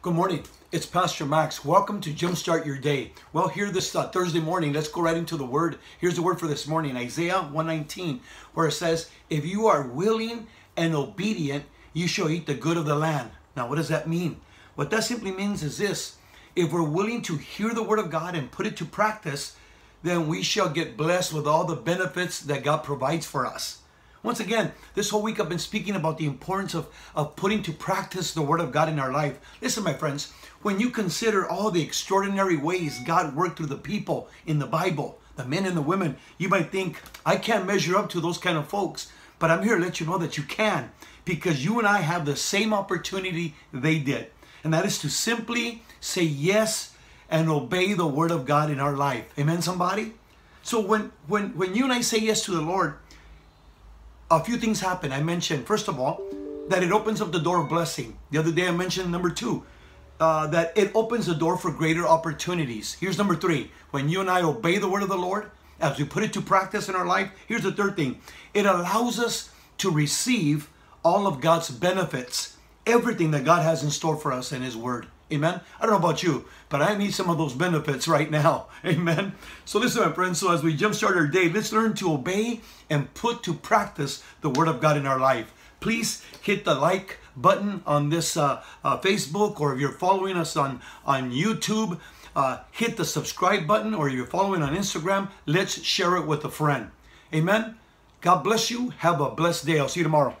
Good morning. It's Pastor Max. Welcome to Jumpstart Your Day. Well, here this uh, Thursday morning, let's go right into the word. Here's the word for this morning, Isaiah 119, where it says, If you are willing and obedient, you shall eat the good of the land. Now, what does that mean? What that simply means is this. If we're willing to hear the word of God and put it to practice, then we shall get blessed with all the benefits that God provides for us. Once again, this whole week I've been speaking about the importance of, of putting to practice the Word of God in our life. Listen, my friends, when you consider all the extraordinary ways God worked through the people in the Bible, the men and the women, you might think, I can't measure up to those kind of folks. But I'm here to let you know that you can because you and I have the same opportunity they did. And that is to simply say yes and obey the Word of God in our life. Amen, somebody? So when, when, when you and I say yes to the Lord, a few things happen. I mentioned, first of all, that it opens up the door of blessing. The other day I mentioned number two, uh, that it opens the door for greater opportunities. Here's number three. When you and I obey the word of the Lord, as we put it to practice in our life, here's the third thing. It allows us to receive all of God's benefits, everything that God has in store for us in His Word. Amen. I don't know about you, but I need some of those benefits right now. Amen. So listen, my friends. So as we jumpstart our day, let's learn to obey and put to practice the Word of God in our life. Please hit the like button on this uh, uh, Facebook, or if you're following us on on YouTube, uh, hit the subscribe button, or if you're following on Instagram, let's share it with a friend. Amen. God bless you. Have a blessed day. I'll see you tomorrow.